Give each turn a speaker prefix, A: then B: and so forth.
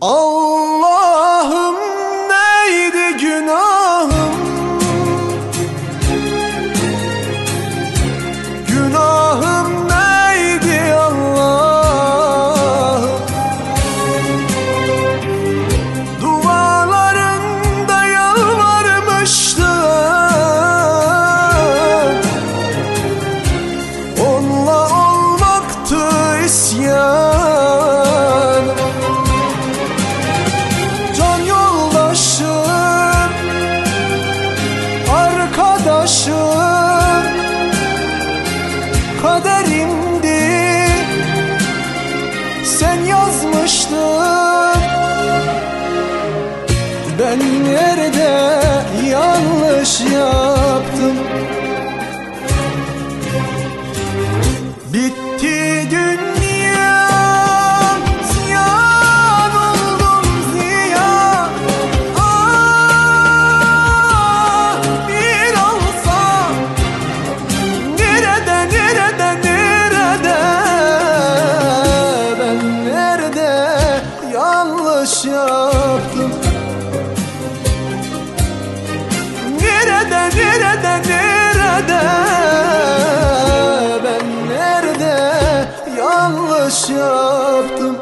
A: Allah'ım neydi günahım? Günahım neydi Allah'ım? Dualarında yalvarmıştım. Onunla olmaktı isyan Kaderimdi. Sen yazmıştın. Ben nerede yanlış yaptım? Bitti yanlış yaptım. Nerede nerede nerede? Ben nerede? Yanlış yaptım